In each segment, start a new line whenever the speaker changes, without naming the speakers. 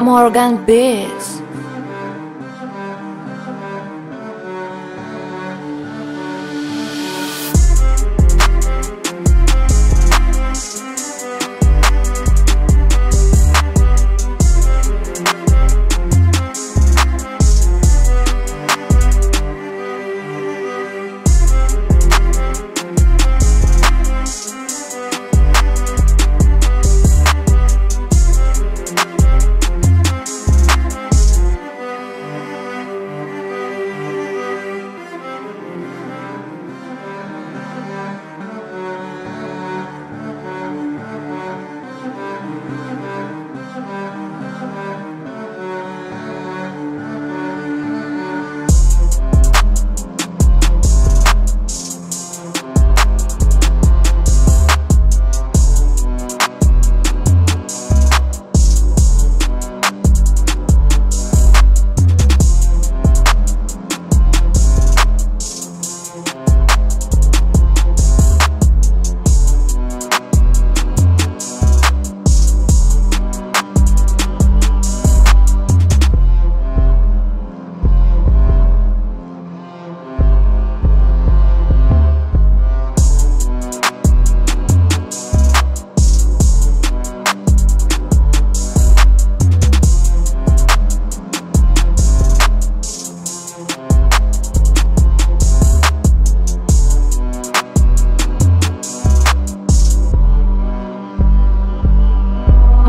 Morgan Beats.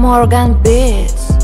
Morgan Beats.